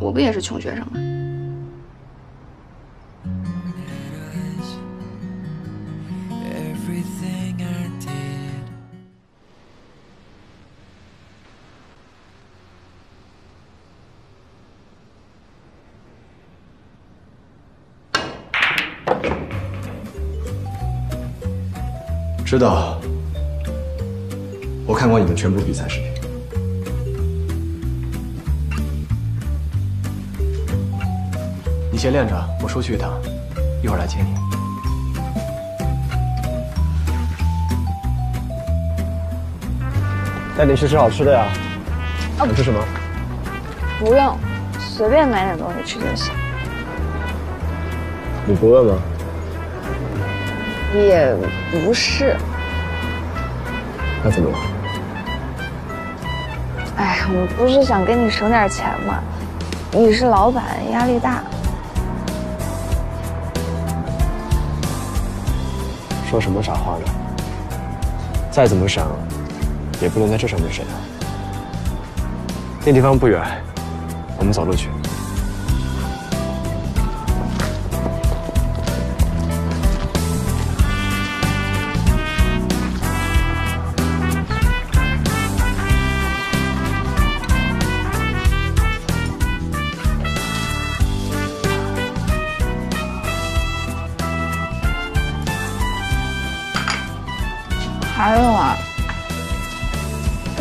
我不也是穷学生吗？知道，我看过你们全部比赛视频。你先练着，我出去一趟，一会儿来接你。带你去吃好吃的呀。你吃什么？不用，随便买点东西吃就行。你不饿吗？也不是，那怎么了？哎，我不是想跟你省点钱吗？你是老板，压力大。说什么傻话呢？再怎么省，也不能在这上面省啊。那地方不远，我们走路去。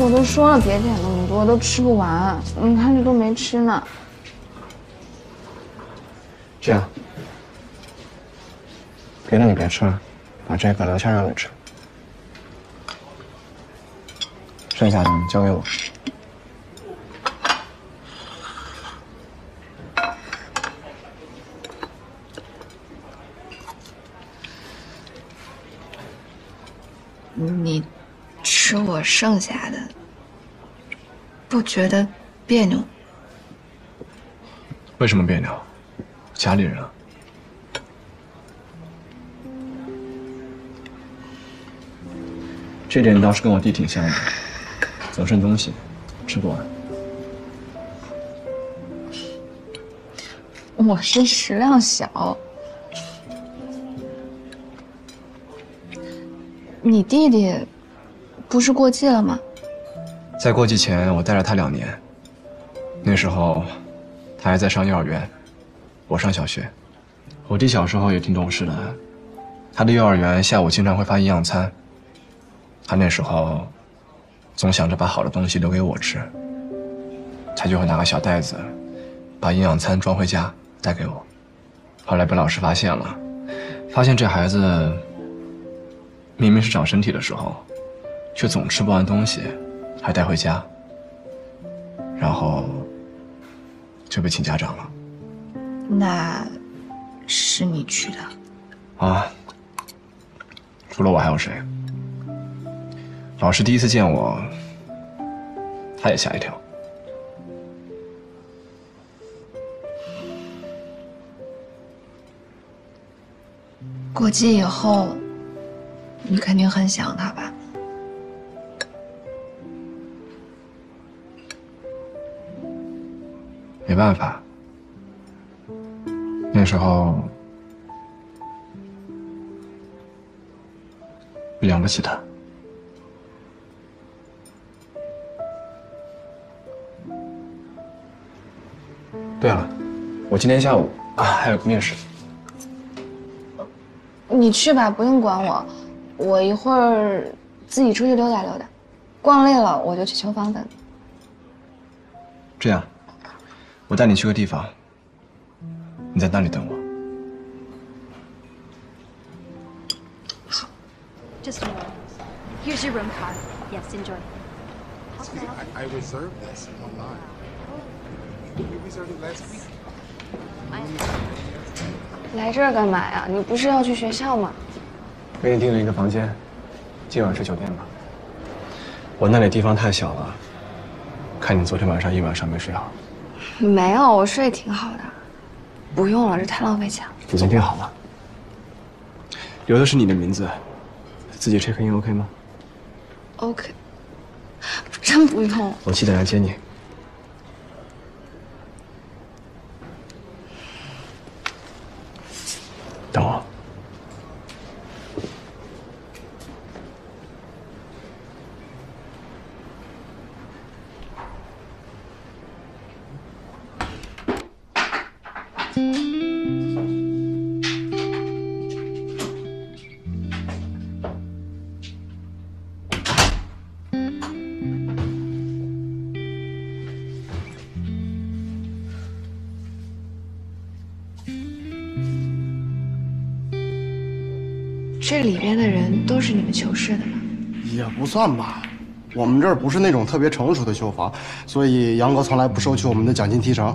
我都说了别点那么多，都吃不完。你看这都没吃呢。这样，别的你别吃了，把这个留下让你吃，剩下的交给我。你吃我剩下的，不觉得别扭？为什么别扭？家里人啊。这点倒是跟我弟挺像的，总剩东西，吃不完。我是食量小。你弟弟不是过季了吗？在过季前，我带了他两年。那时候，他还在上幼儿园，我上小学。我弟小时候也挺懂事的，他的幼儿园下午经常会发营养餐。他那时候总想着把好的东西留给我吃，他就会拿个小袋子，把营养餐装回家带给我。后来被老师发现了，发现这孩子。明明是长身体的时候，却总吃不完东西，还带回家，然后就被请家长了。那是你去的？啊，除了我还有谁？老师第一次见我，他也吓一跳。过继以后。你肯定很想他吧？办法，那时候养不起他。对了，我今天下午啊还有个面试。你去吧，不用管我。我一会儿自己出去溜达溜达，逛累了我就去秋芳等你。这样，我带你去个地方，你在那里等我。好。Just a moment. Here's your room card. Yes, enjoy. I reserved this online. You reserved it last week. 来这儿干嘛呀？你不是要去学校吗？给你订了一个房间，今晚睡酒店吧。我那里地方太小了，看你昨天晚上一晚上没睡好。没有，我睡挺好的。不用了，这太浪费钱了。已经订好了，留的是你的名字，自己 check in OK 吗？OK，真不用。我记得来接你。等我。这里边的人都是你们求事的吗？也不算吧，我们这儿不是那种特别成熟的绣房，所以杨哥从来不收取我们的奖金提成。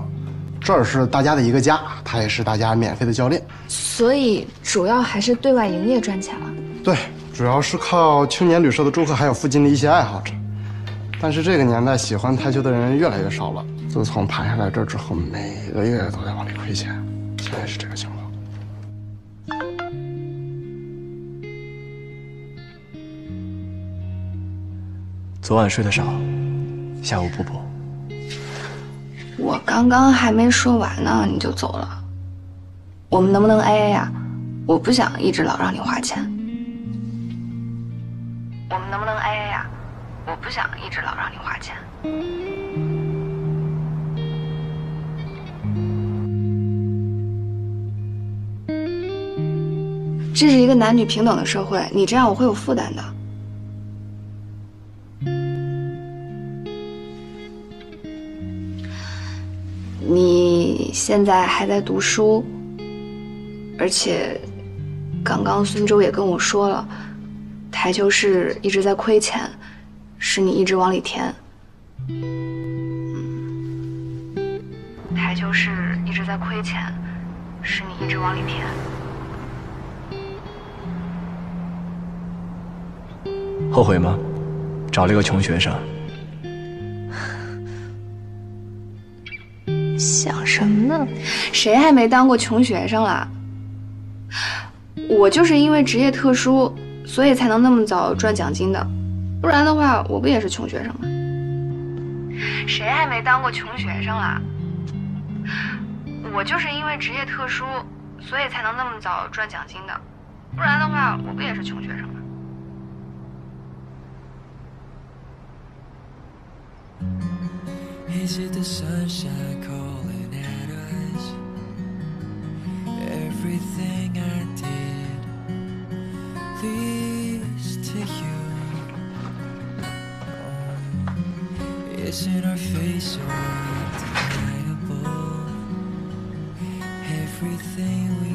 这儿是大家的一个家，他也是大家免费的教练。所以主要还是对外营业赚钱了。对，主要是靠青年旅社的住客还有附近的一些爱好者。但是这个年代喜欢台球的人越来越少了。自从盘下来这之后，每个月都在往里亏钱，现在是这个情况。昨晚睡得少，下午补补。我刚刚还没说完呢，你就走了。我们能不能 AA 呀？我不想一直老让你花钱。我们能不能 AA 呀？我不想一直老让你花钱。这是一个男女平等的社会，你这样我会有负担的。现在还在读书，而且刚刚孙周也跟我说了，台球室一直在亏钱，是你一直往里填。台球室一直在亏钱，是你一直往里填。后悔吗？找了一个穷学生。什么呢？谁还没当过穷学生啦？我就是因为职业特殊，所以才能那么早赚奖金的，不然的话，我不也是穷学生吗？谁还没当过穷学生啦？我就是因为职业特殊，所以才能那么早赚奖金的，不然的话，我不也是穷学生吗？Is it the sunshine calling Everything I did leads to you. Isn't our face so undeniable? Everything we.